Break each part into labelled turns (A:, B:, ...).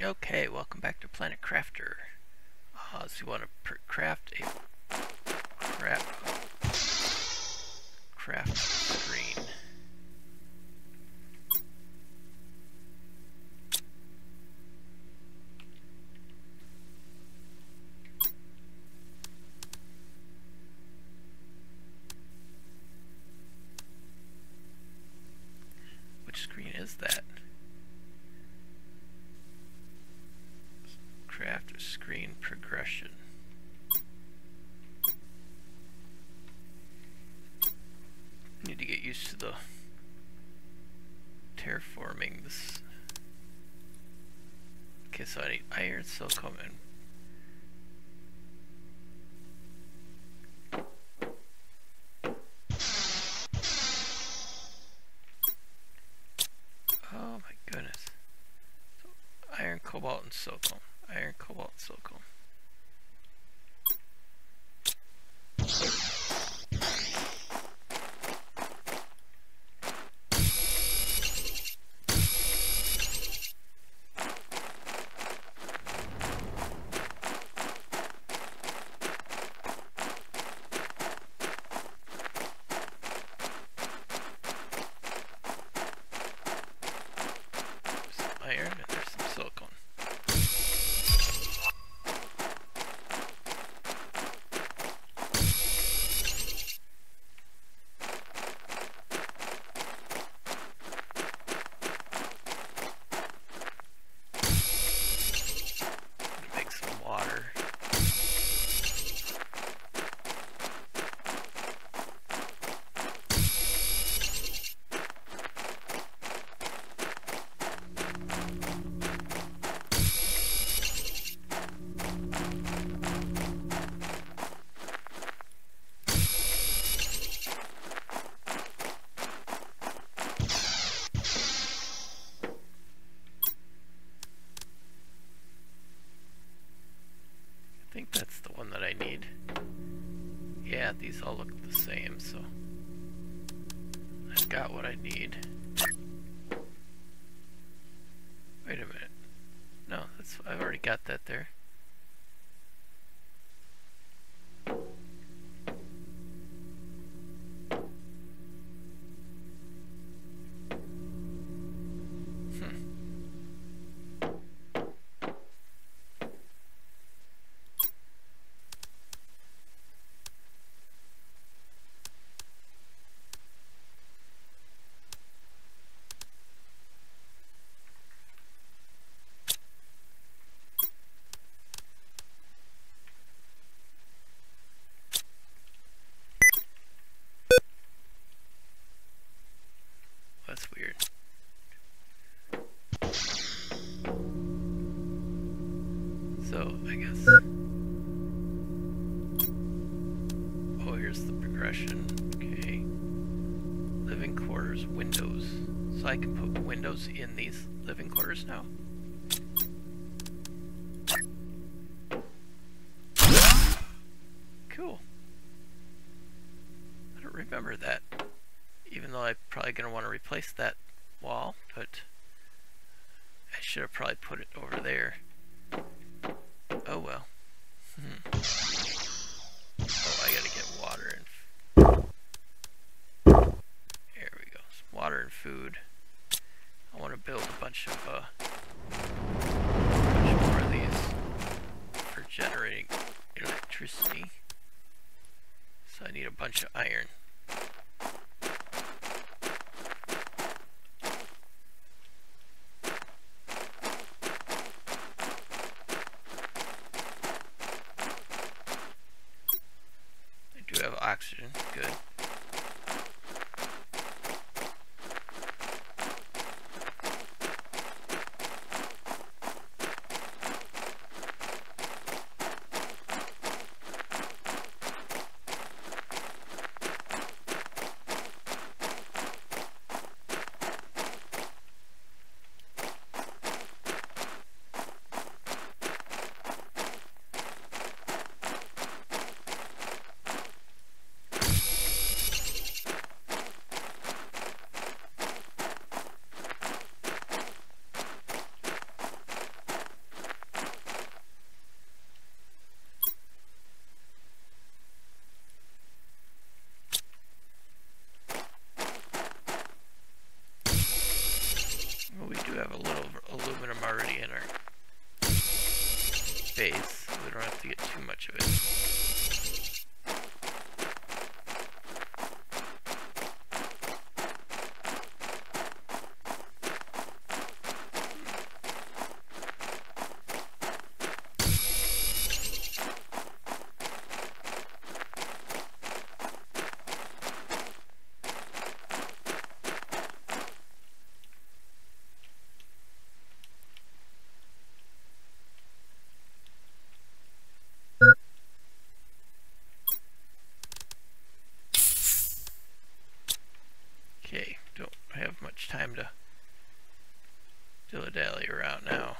A: Okay, welcome back to Planet Crafter. Uh, so you want to craft a craft craft screen. The terraforming this. Okay, so I need iron, silicone, and Oh my goodness. So iron, cobalt, and silicone. Iron, cobalt, silicone. Think that's the one that I need. Yeah, these all look the same, so I've got what I need. Wait a minute. No, that's I've already got that there. Windows. So I can put windows in these living quarters now? Cool. I don't remember that even though I'm probably going to want to replace that wall, but I should have probably put it over there. Oh well. Hmm. Oh, I gotta get water and... There we go. Some water and food. I want to build a bunch of, uh... bunch more of these for generating electricity. So I need a bunch of iron. Much time to dilly-dally around now.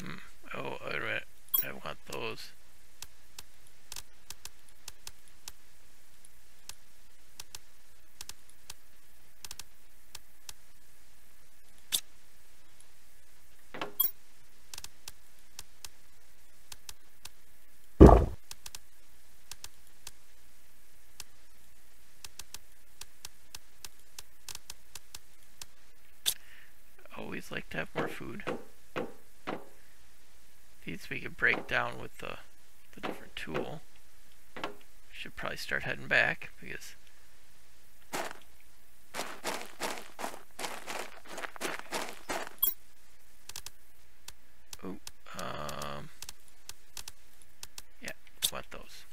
A: Hmm. Oh, wait a minute. I want those. Always like to have more food. These we could break down with the, the different tool. Should probably start heading back because Ooh, um Yeah, want those.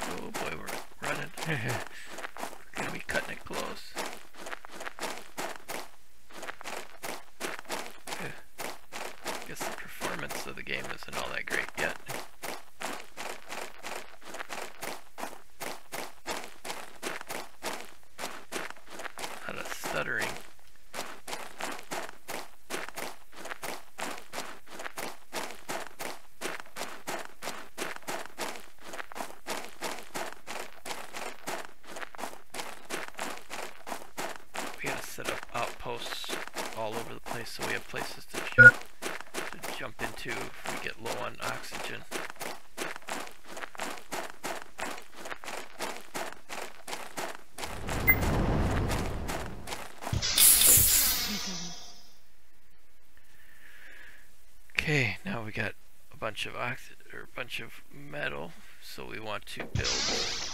A: Oh boy, we're running. Gonna be cutting it close. Guess the performance of the game isn't all that great yet. Lot of stuttering. We gotta set up outposts all over the place so we have places to jump, to jump into if we get low on oxygen. Okay, now we got a bunch of oxy or a bunch of metal, so we want to build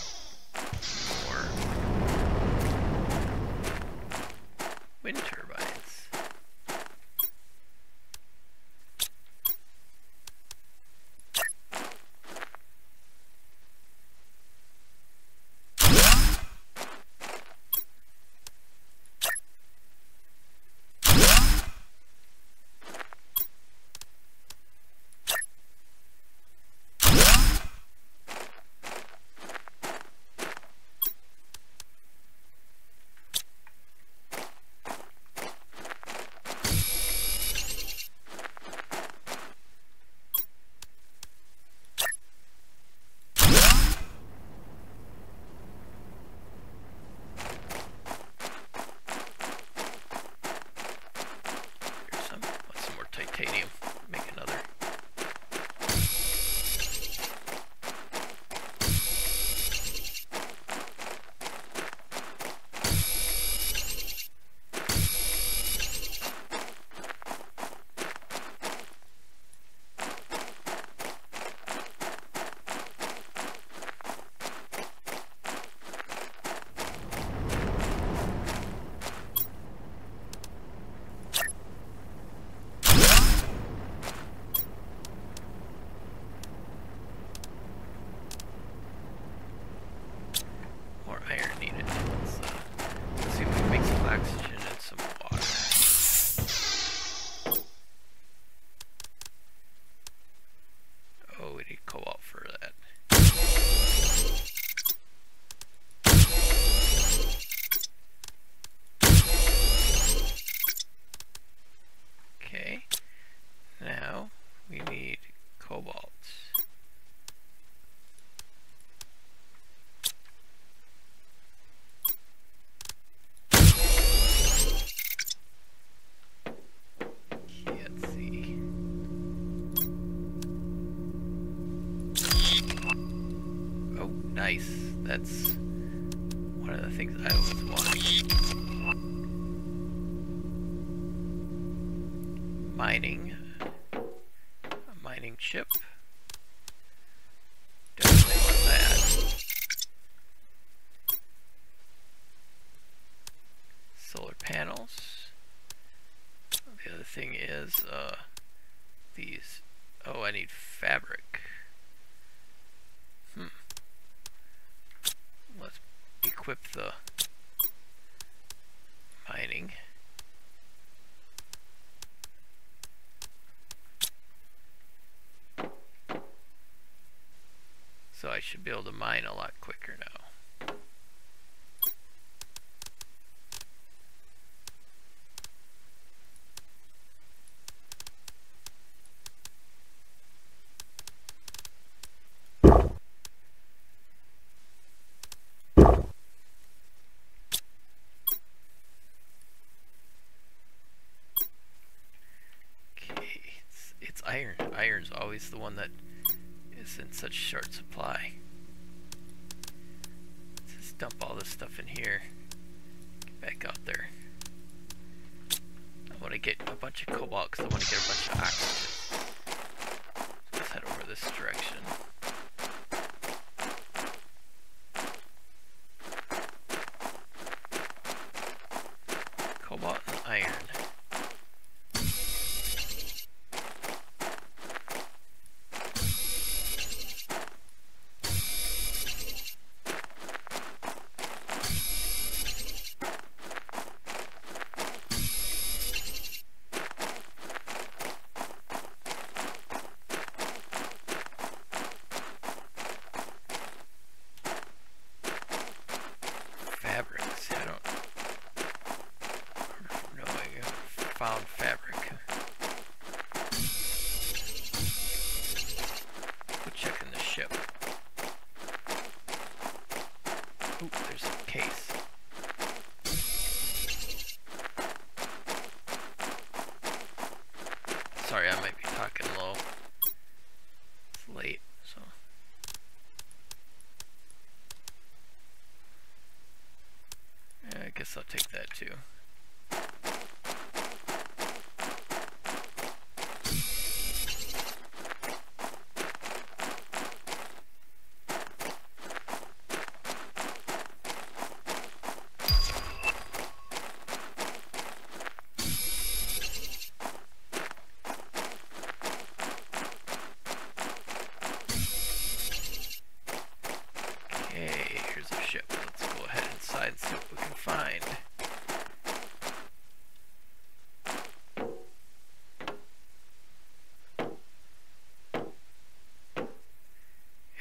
A: titanium. That's one of the things I always want. Mining. A mining chip. Solar panels. The other thing is, uh, these. Oh, I need fabric. Hmm. Let's equip the mining. So I should be able to mine a lot quicker now. Okay, it's, it's iron. Iron's always the one that is in such short supply. Let's just dump all this stuff in here. Get back out there. I want to get a bunch of cobalt because I want to get a bunch of oxygen. Let's head over this direction.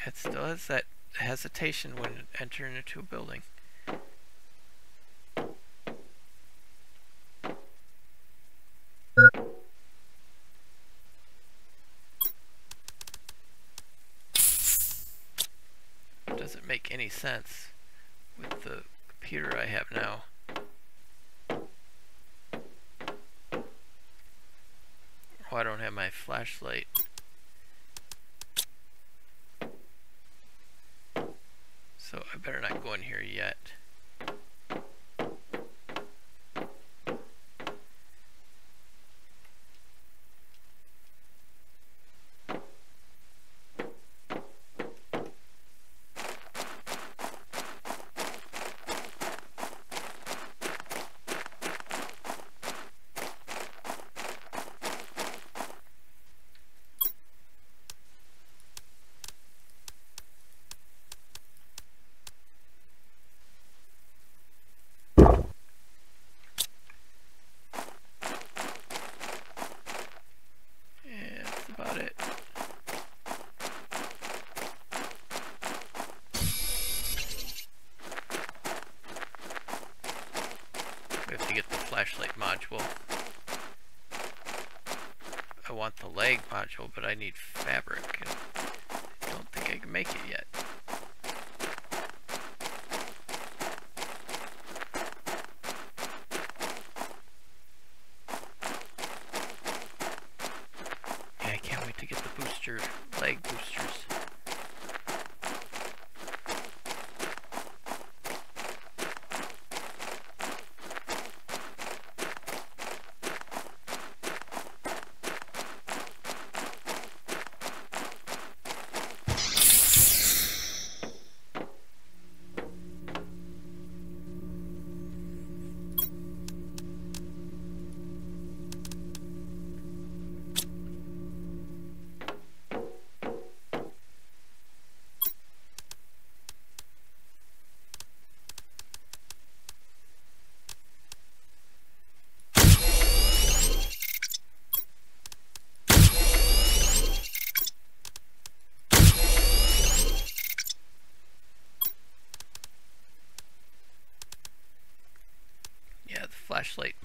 A: It still has that hesitation when entering into a building. Doesn't make any sense with the computer I have now. Oh, I don't have my flashlight. So I better not go in here yet. Yeah, that's about it. We have to get the flashlight module. I want the leg module, but I need fabric. and I don't think I can make it yet. Yeah, I can't wait to get the booster leg boosters.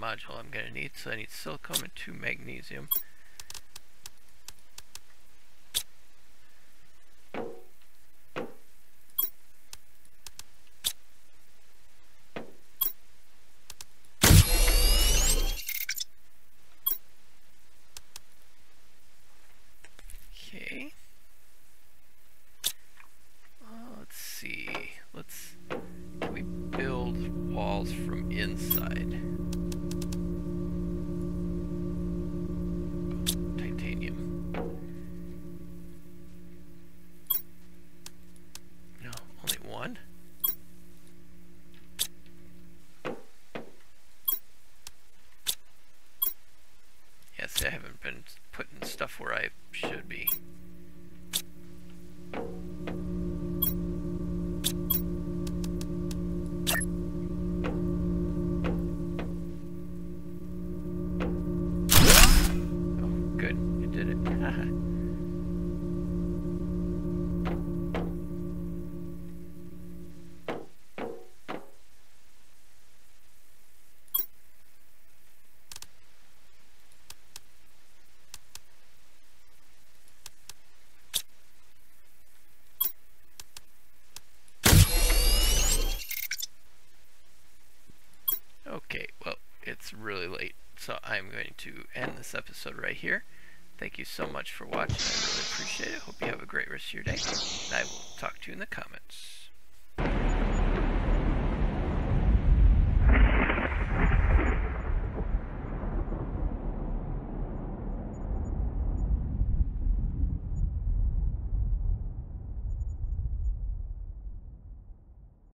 A: Module I'm going to need. So I need silicone and two magnesium. Haven't been putting stuff where I should be. I'm going to end this episode right here. Thank you so much for watching. I really appreciate it. Hope you have a great rest of your day. And I will talk to you in the comments.